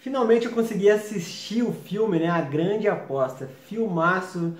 Finalmente eu consegui assistir o filme, né? A Grande Aposta. Filmaço.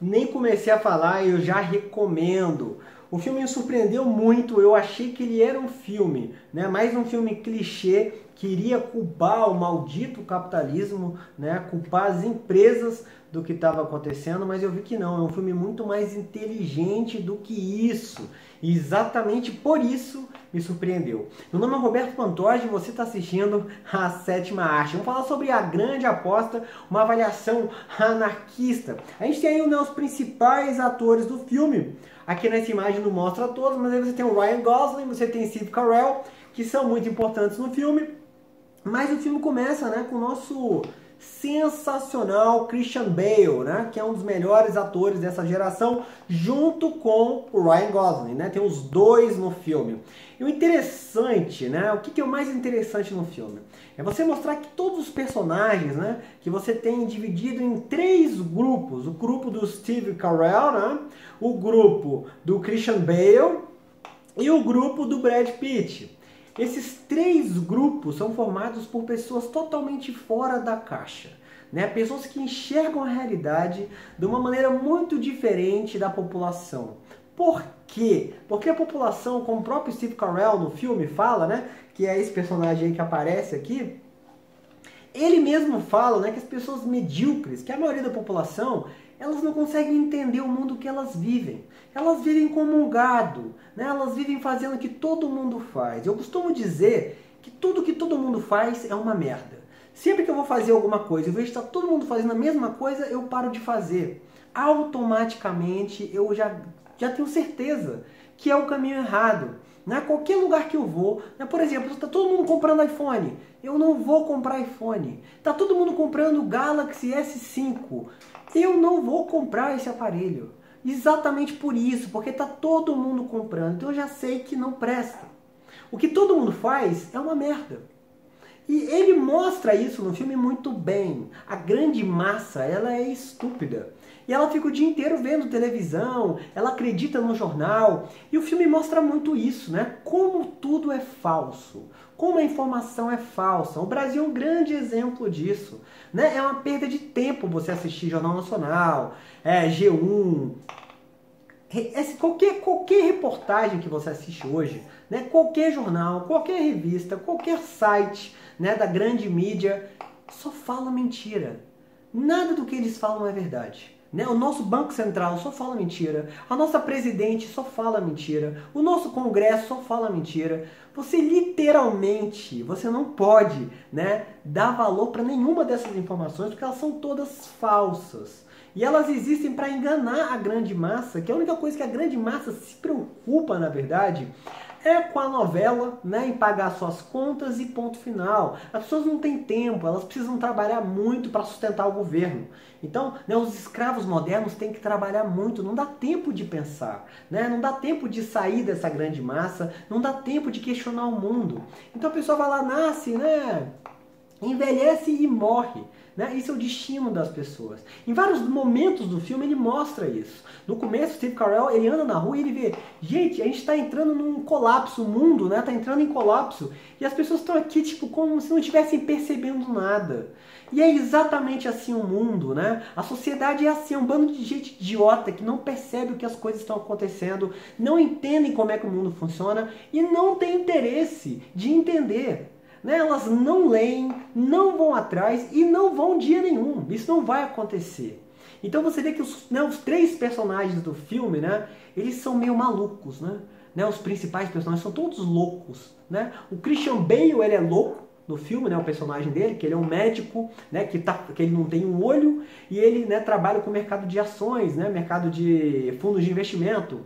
Nem comecei a falar e eu já recomendo. O filme me surpreendeu muito, eu achei que ele era um filme, né? mais um filme clichê que iria culpar o maldito capitalismo, né? culpar as empresas do que estava acontecendo, mas eu vi que não, é um filme muito mais inteligente do que isso. E exatamente por isso me surpreendeu. Meu nome é Roberto Pantoja e você está assistindo a Sétima Arte. Vamos falar sobre a grande aposta, uma avaliação anarquista. A gente tem aí os principais atores do filme. Aqui nessa imagem não mostra todos, mas aí você tem o Ryan Gosling, você tem Steve Carell, que são muito importantes no filme. Mas o filme começa né, com o nosso sensacional Christian Bale, né, que é um dos melhores atores dessa geração, junto com o Ryan Gosling, né, tem os dois no filme. E o interessante, né, o que, que é o mais interessante no filme? É você mostrar que todos os personagens, né, que você tem dividido em três grupos, o grupo do Steve Carell, né, o grupo do Christian Bale e o grupo do Brad Pitt. Esses três grupos são formados por pessoas totalmente fora da caixa. Né? Pessoas que enxergam a realidade de uma maneira muito diferente da população. Por quê? Porque a população, como o próprio Steve Carell no filme fala, né, que é esse personagem que aparece aqui, ele mesmo fala né, que as pessoas medíocres, que a maioria da população, elas não conseguem entender o mundo que elas vivem. Elas vivem como um gado, né? elas vivem fazendo o que todo mundo faz. Eu costumo dizer que tudo que todo mundo faz é uma merda. Sempre que eu vou fazer alguma coisa e vejo que está todo mundo fazendo a mesma coisa, eu paro de fazer. Automaticamente eu já, já tenho certeza que é o caminho errado. Né? Qualquer lugar que eu vou, né? por exemplo, está todo mundo comprando iPhone, eu não vou comprar iPhone. Está todo mundo comprando Galaxy S5, eu não vou comprar esse aparelho. Exatamente por isso, porque está todo mundo comprando. Então eu já sei que não presta. O que todo mundo faz é uma merda. E ele mostra isso no filme muito bem. A grande massa, ela é estúpida. E ela fica o dia inteiro vendo televisão, ela acredita no jornal. E o filme mostra muito isso, né? Como tudo é falso, como a informação é falsa. O Brasil é um grande exemplo disso. Né? É uma perda de tempo você assistir Jornal Nacional, é, G1, qualquer, qualquer reportagem que você assiste hoje, né, qualquer jornal, qualquer revista, qualquer site né, da grande mídia, só fala mentira. Nada do que eles falam é verdade. Né? O nosso Banco Central só fala mentira. A nossa presidente só fala mentira. O nosso Congresso só fala mentira. Você literalmente, você não pode né, dar valor para nenhuma dessas informações porque elas são todas falsas. E elas existem para enganar a grande massa, que a única coisa que a grande massa se preocupa, na verdade, é com a novela, né, em pagar suas contas e ponto final. As pessoas não têm tempo, elas precisam trabalhar muito para sustentar o governo. Então, né, os escravos modernos têm que trabalhar muito, não dá tempo de pensar, né? não dá tempo de sair dessa grande massa, não dá tempo de questionar o mundo. Então a pessoa vai lá, nasce, né? envelhece e morre. Né? Isso é o destino das pessoas. Em vários momentos do filme ele mostra isso. No começo, Steve Carell ele anda na rua e ele vê, gente, a gente está entrando num colapso, o mundo está né, entrando em colapso e as pessoas estão aqui tipo como se não estivessem percebendo nada. E é exatamente assim o mundo, né? A sociedade é assim, é um bando de gente idiota que não percebe o que as coisas estão acontecendo, não entendem como é que o mundo funciona e não tem interesse de entender. Né? Elas não leem, não vão atrás e não vão dia nenhum. Isso não vai acontecer. Então você vê que os, né, os três personagens do filme, né, eles são meio malucos, né? né? Os principais personagens são todos loucos, né? O Christian Bale, ele é louco no filme, né, o personagem dele, que ele é um médico, né, que, tá, que ele não tem um olho e ele né, trabalha com o mercado de ações, né, mercado de fundos de investimento.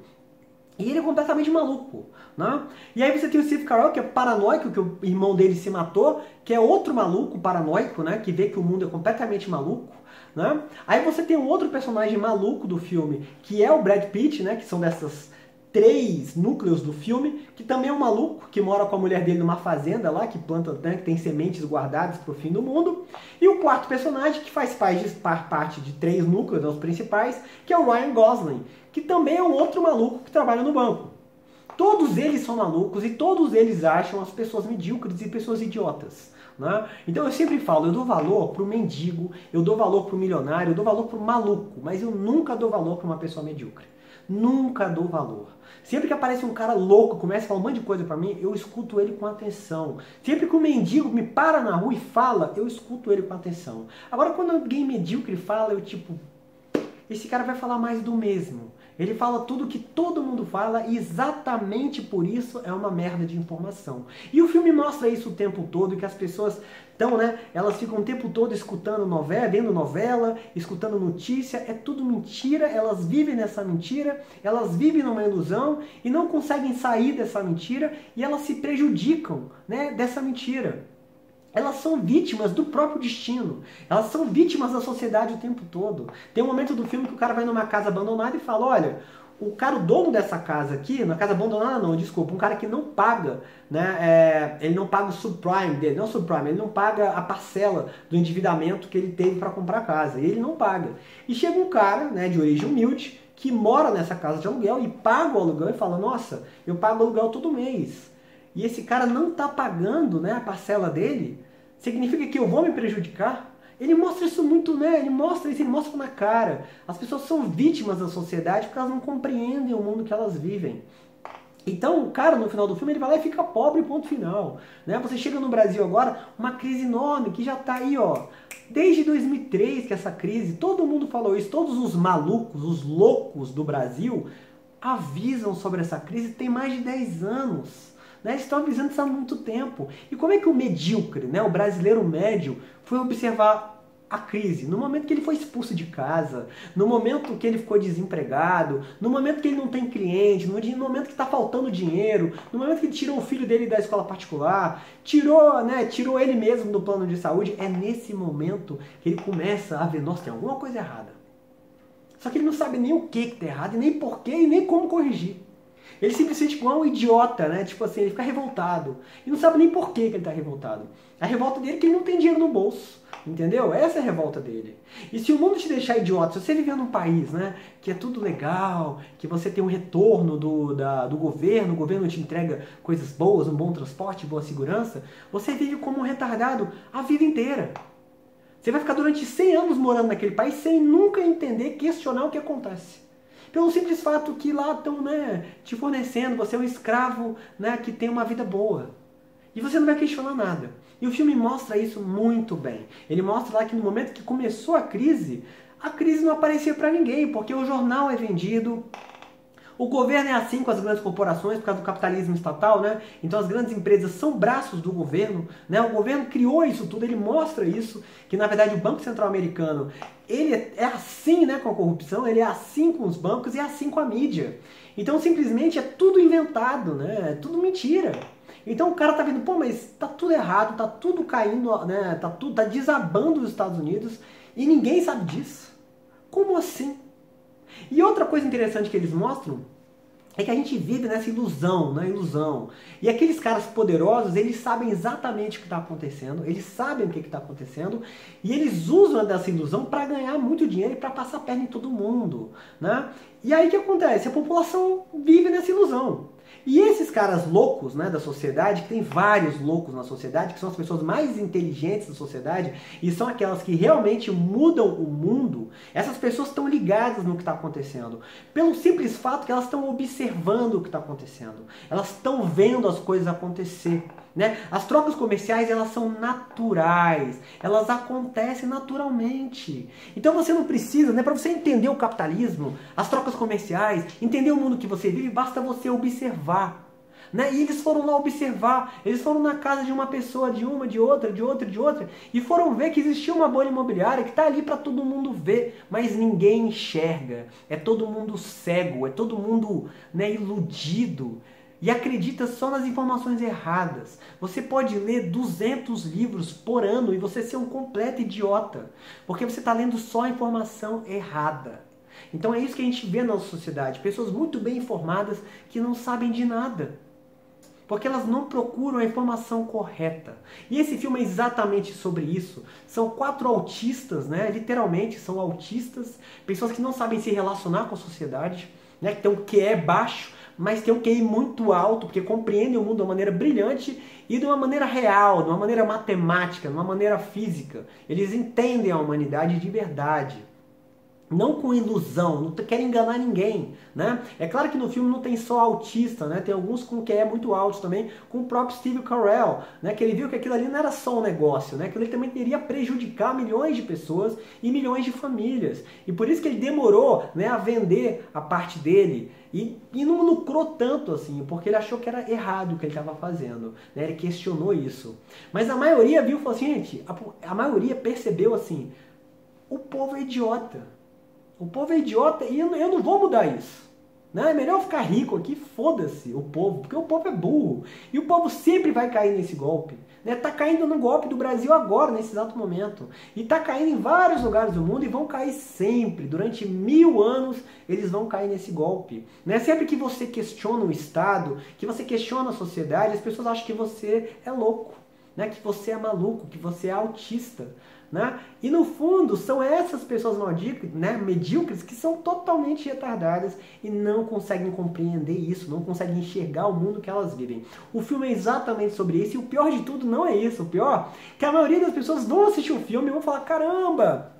E ele é completamente maluco. Né? E aí você tem o Steve Carell, que é paranoico, que o irmão dele se matou, que é outro maluco paranoico, né? que vê que o mundo é completamente maluco. Né? Aí você tem um outro personagem maluco do filme, que é o Brad Pitt, né? que são dessas três núcleos do filme, que também é um maluco que mora com a mulher dele numa fazenda lá, que planta, né, que tem sementes guardadas para o fim do mundo. E o quarto personagem, que faz parte de três núcleos, né, os principais, que é o Ryan Gosling, que também é um outro maluco que trabalha no banco. Todos eles são malucos e todos eles acham as pessoas medíocres e pessoas idiotas. Né? Então eu sempre falo, eu dou valor para o mendigo, eu dou valor para o milionário, eu dou valor para o maluco, mas eu nunca dou valor para uma pessoa medíocre. Nunca dou valor. Sempre que aparece um cara louco, começa a falar um monte de coisa para mim, eu escuto ele com atenção. Sempre que um mendigo me para na rua e fala, eu escuto ele com atenção. Agora, quando alguém medíocre fala, eu tipo, esse cara vai falar mais do mesmo. Ele fala tudo que todo mundo fala e exatamente por isso é uma merda de informação. E o filme mostra isso o tempo todo, que as pessoas estão, né, elas ficam o tempo todo escutando novela, vendo novela, escutando notícia, é tudo mentira, elas vivem nessa mentira, elas vivem numa ilusão e não conseguem sair dessa mentira e elas se prejudicam, né, dessa mentira elas são vítimas do próprio destino. Elas são vítimas da sociedade o tempo todo. Tem um momento do filme que o cara vai numa casa abandonada e fala: Olha, o cara, o dono dessa casa aqui, na casa abandonada não, desculpa, um cara que não paga, né? É, ele não paga o subprime dele, não subprime, ele não paga a parcela do endividamento que ele teve para comprar a casa. E ele não paga. E chega um cara, né, de origem humilde, que mora nessa casa de aluguel e paga o aluguel e fala: Nossa, eu pago aluguel todo mês e esse cara não está pagando né, a parcela dele, significa que eu vou me prejudicar? Ele mostra isso muito, né? Ele mostra isso, ele mostra na cara. As pessoas são vítimas da sociedade porque elas não compreendem o mundo que elas vivem. Então o cara no final do filme ele vai lá e fica pobre, ponto final. Né? Você chega no Brasil agora, uma crise enorme que já está aí, ó. Desde 2003 que essa crise, todo mundo falou isso, todos os malucos, os loucos do Brasil avisam sobre essa crise tem mais de 10 anos. Né? Estão avisando isso há muito tempo. E como é que o medíocre, né, o brasileiro médio, foi observar a crise, no momento que ele foi expulso de casa, no momento que ele ficou desempregado, no momento que ele não tem cliente, no momento que está faltando dinheiro, no momento que ele tirou o filho dele da escola particular, tirou, né, tirou ele mesmo do plano de saúde, é nesse momento que ele começa a ver, nossa, tem alguma coisa errada. Só que ele não sabe nem o que está errado, nem porquê, e nem como corrigir. Ele simplesmente igual um idiota, né? Tipo assim, ele fica revoltado. E não sabe nem por que, que ele está revoltado. A revolta dele é que ele não tem dinheiro no bolso. Entendeu? Essa é a revolta dele. E se o mundo te deixar idiota, se você viver num país, né, que é tudo legal, que você tem um retorno do, da, do governo, o governo te entrega coisas boas, um bom transporte, boa segurança, você vive como um retardado a vida inteira. Você vai ficar durante 100 anos morando naquele país sem nunca entender, questionar o que acontece. Pelo simples fato que lá estão né, te fornecendo, você é um escravo né, que tem uma vida boa. E você não vai questionar nada. E o filme mostra isso muito bem. Ele mostra lá que no momento que começou a crise, a crise não aparecia para ninguém, porque o jornal é vendido, o governo é assim com as grandes corporações por causa do capitalismo estatal, né? Então as grandes empresas são braços do governo, né? O governo criou isso tudo, ele mostra isso, que na verdade o Banco Central Americano, ele é assim, né, com a corrupção, ele é assim com os bancos e é assim com a mídia. Então simplesmente é tudo inventado, né? É tudo mentira. Então o cara tá vendo, pô, mas tá tudo errado, tá tudo caindo, né? Tá tudo tá desabando os Estados Unidos e ninguém sabe disso. Como assim? E outra coisa interessante que eles mostram é que a gente vive nessa ilusão, na ilusão. E aqueles caras poderosos, eles sabem exatamente o que está acontecendo, eles sabem o que está acontecendo, e eles usam dessa ilusão para ganhar muito dinheiro e para passar perna em todo mundo. Né? E aí o que acontece? A população vive nessa ilusão. E esses caras loucos né, da sociedade, que tem vários loucos na sociedade, que são as pessoas mais inteligentes da sociedade e são aquelas que realmente mudam o mundo, essas pessoas estão ligadas no que está acontecendo. Pelo simples fato que elas estão observando o que está acontecendo. Elas estão vendo as coisas acontecer. Né? As trocas comerciais elas são naturais, elas acontecem naturalmente. Então você não precisa, né, para você entender o capitalismo, as trocas comerciais, entender o mundo que você vive, basta você observar. Né? E eles foram lá observar, eles foram na casa de uma pessoa, de uma, de outra, de outra, de outra, e foram ver que existia uma bolha imobiliária que está ali para todo mundo ver, mas ninguém enxerga. É todo mundo cego, é todo mundo né, iludido e acredita só nas informações erradas. Você pode ler 200 livros por ano e você ser um completo idiota, porque você está lendo só a informação errada. Então é isso que a gente vê na nossa sociedade: pessoas muito bem informadas que não sabem de nada. Porque elas não procuram a informação correta. E esse filme é exatamente sobre isso. São quatro autistas, né? Literalmente são autistas, pessoas que não sabem se relacionar com a sociedade, né? Que tem um QE baixo, mas tem um QI muito alto, porque compreendem o mundo de uma maneira brilhante e de uma maneira real, de uma maneira matemática, de uma maneira física. Eles entendem a humanidade de verdade não com ilusão, não querem enganar ninguém, né? É claro que no filme não tem só autista, né? Tem alguns com que é muito alto também, com o próprio Steve Carell, né? Que ele viu que aquilo ali não era só um negócio, né? Que ele também iria prejudicar milhões de pessoas e milhões de famílias. E por isso que ele demorou, né, a vender a parte dele. E, e não lucrou tanto assim, porque ele achou que era errado o que ele estava fazendo. Né? Ele questionou isso. Mas a maioria viu falou assim, gente, a, a maioria percebeu assim, o povo é idiota. O povo é idiota e eu não vou mudar isso. Né? É melhor ficar rico aqui, foda-se o povo, porque o povo é burro. E o povo sempre vai cair nesse golpe. Né? Tá caindo no golpe do Brasil agora, nesse exato momento. E tá caindo em vários lugares do mundo e vão cair sempre. Durante mil anos eles vão cair nesse golpe. Né? Sempre que você questiona o Estado, que você questiona a sociedade, as pessoas acham que você é louco, né? que você é maluco, que você é autista. Né? E no fundo, são essas pessoas né, medíocres que são totalmente retardadas e não conseguem compreender isso, não conseguem enxergar o mundo que elas vivem. O filme é exatamente sobre isso, e o pior de tudo não é isso. O pior é que a maioria das pessoas vão assistir o filme e vão falar: caramba,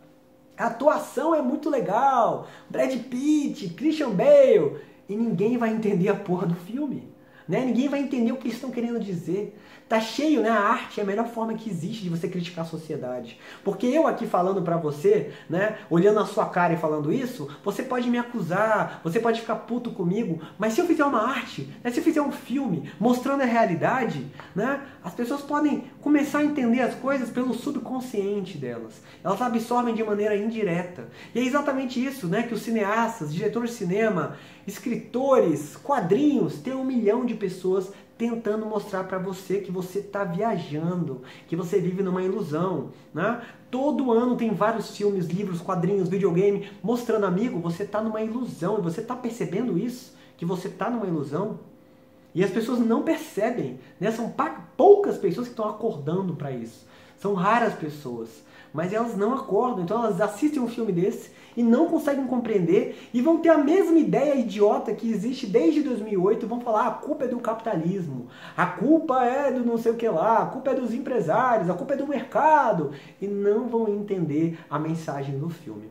a atuação é muito legal, Brad Pitt, Christian Bale, e ninguém vai entender a porra do filme. Né? Ninguém vai entender o que eles estão querendo dizer. Tá cheio, né? A arte é a melhor forma que existe de você criticar a sociedade. Porque eu aqui falando para você, né, olhando a sua cara e falando isso, você pode me acusar, você pode ficar puto comigo, mas se eu fizer uma arte, né, se eu fizer um filme mostrando a realidade, né, as pessoas podem começar a entender as coisas pelo subconsciente delas. Elas absorvem de maneira indireta. E é exatamente isso, né, que os cineastas, diretores de cinema, escritores, quadrinhos, tem um milhão de pessoas tentando mostrar para você que você está viajando, que você vive numa ilusão. Né? Todo ano tem vários filmes, livros, quadrinhos, videogame mostrando, amigo, você está numa ilusão e você está percebendo isso, que você está numa ilusão. E as pessoas não percebem, né? São poucas pessoas que estão acordando para isso. São raras pessoas mas elas não acordam. Então elas assistem um filme desse e não conseguem compreender e vão ter a mesma ideia idiota que existe desde 2008 e vão falar: ah, a culpa é do capitalismo, a culpa é do não sei o que lá, a culpa é dos empresários, a culpa é do mercado e não vão entender a mensagem do filme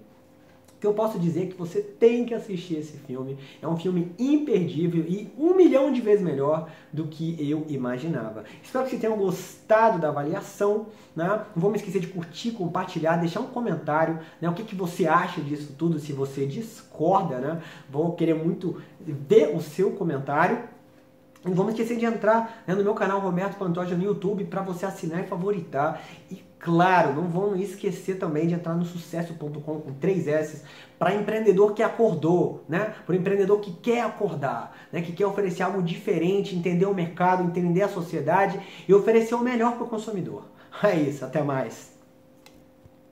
que eu posso dizer que você tem que assistir esse filme. É um filme imperdível e um milhão de vezes melhor do que eu imaginava. Espero que vocês tenham gostado da avaliação. Né? Não vamos esquecer de curtir, compartilhar, deixar um comentário. Né? O que, que você acha disso tudo, se você discorda. Né? Vou querer muito ver o seu comentário. Não vamos esquecer de entrar né, no meu canal Roberto Pantoja no YouTube para você assinar e favoritar. E claro, não vamos esquecer também de entrar no sucesso.com com três S para empreendedor que acordou, né? Para o empreendedor que quer acordar, né? Que quer oferecer algo diferente, entender o mercado, entender a sociedade e oferecer o melhor para o consumidor. É isso, até mais.